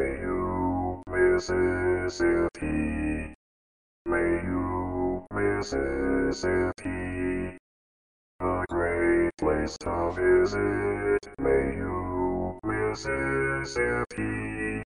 May you, Mississippi. May you, Mississippi. A great place to visit. May you, Mississippi.